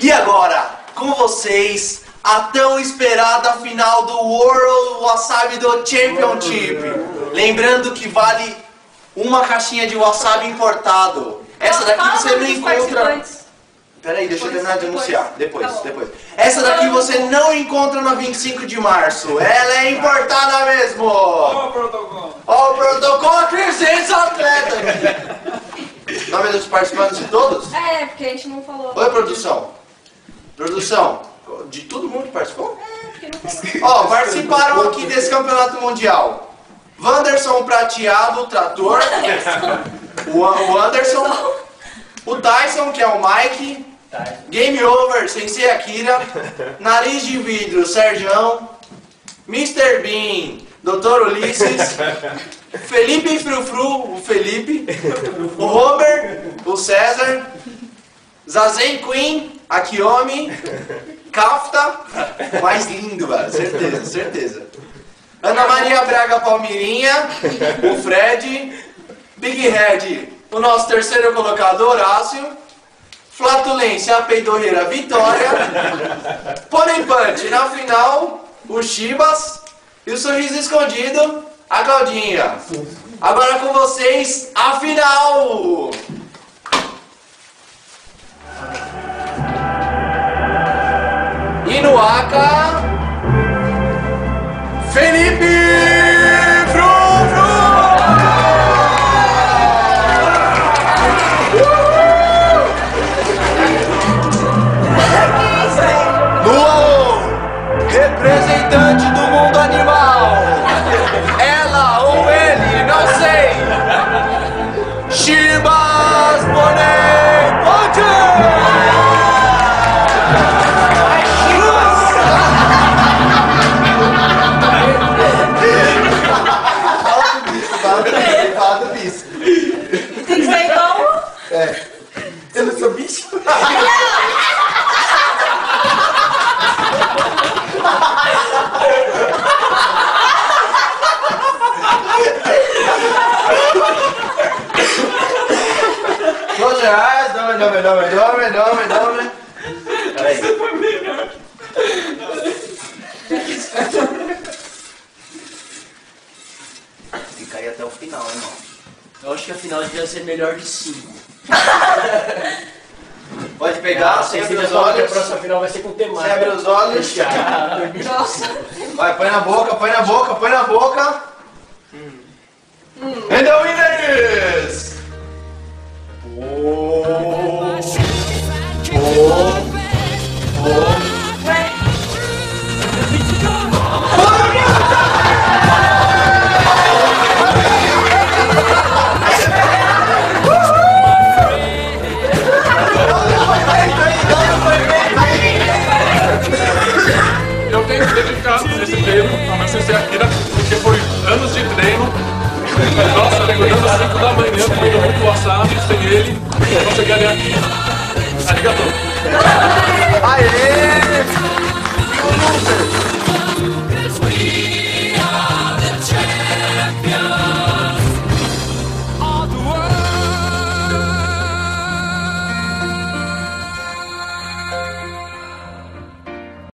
E agora, com vocês, a tão esperada final do World Wasabi do Championship. Lembrando que vale uma caixinha de wasabi importado. Essa daqui você não encontra. Peraí, deixa eu terminar de anunciar. Depois, Tá depois. Essa daqui você não encontra na 25 de março. Ela é importada mesmo. Ó o protocolo. Ó, o protocolo 300 atletas aqui. Nome dos participantes de todos? É, porque a gente não falou. Oi, produção. Produção, de todo mundo que participou? É, porque não falou. Ó, participaram aqui desse campeonato mundial. Wanderson Prateado, trator. O, o Anderson. O Tyson, que é o Mike. Game Over, Sensei Akira. Nariz de Vidro, Serjão. Mr. Bean, Dr. Ulisses. Felipe Frufru, o Felipe. O Homer, o César. Zazen Queen, a Kiyomi. Kafta, mais lindo, velho, certeza, certeza. Ana Maria Braga Palmirinha, o Fred, Big Red, o nosso terceiro colocado, Horácio, Flatulência, a peidorreira Vitória, Pony Punch, na final, o Chibas e o Sorriso Escondido, a Claudinha. Agora com vocês, a final! Felipe No AO, representante do mundo animal. Ela ou ele, não sei. Chibas Bonet Fala igual. Eu não sou bicho? Close your eyes, dome, dome, dome, dome, dome, dome. Peraí. Fica aí até o final, irmão. Eu acho que a final devia ser melhor de 5. Pode pegar, você abre os que a olhos. próxima final vai ser com temática. Você abre os olhos. Nossa. Vai, põe na boca, põe na boca, põe na boca. And the winner is... Eu tenho que dedicar esse treino a meu sensei Akira, porque foi anos de treino. Nossa, acordando às 5 da manhã, comendo muito wasabi, sem ele, não cheguei ali aqui. Arigatou.